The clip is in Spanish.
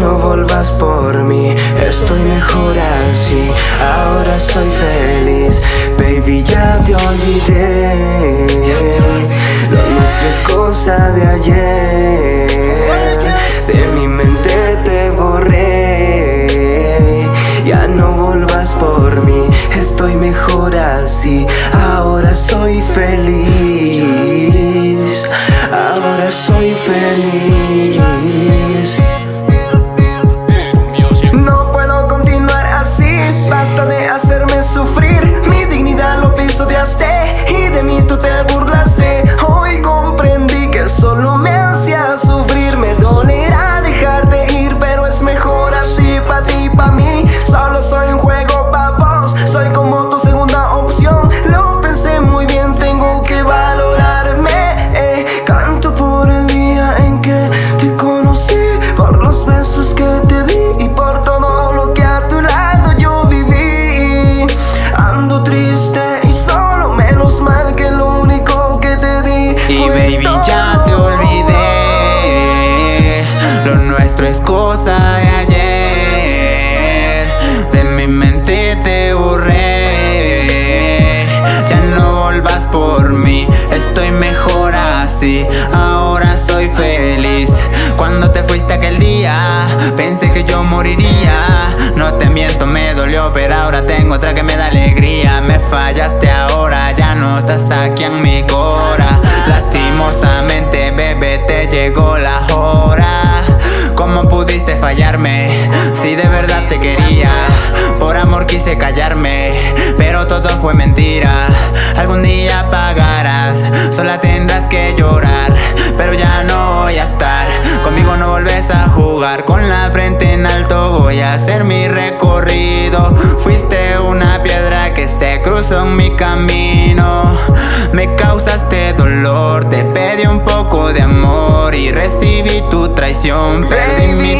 no volvas por mí, estoy mejor así, ahora soy feliz. Baby, ya te olvidé, lo nuestro es cosa de ayer. De mi mente te borré, ya no volvas por mí, estoy mejor así, Y baby ya te olvidé. Lo nuestro es cosa de ayer. De mi mente te borré. Ya no volvas por mí. Estoy mejor así. Ahora soy feliz. Cuando te fuiste aquel día Pensé que yo moriría. No te miento, me dolió Pero ahora tengo otra que me da alegría. Me fallaste ahora Ya no estás aquí en mi cora Lastimosamente, bebé, te llegó la hora. ¿Cómo pudiste fallarme? Si de verdad te quería Por amor quise callarme Pero todo fue mentira. Algún día pagarás Sola tendrás que llorar Pero ya no voy a estar. Conmigo no volves a jugar Con la frente en alto voy a hacer mi recorrido. Fuiste una piedra que se cruzó en mi camino Me causaste dolor Te Y recibí tu traición. Perdí mi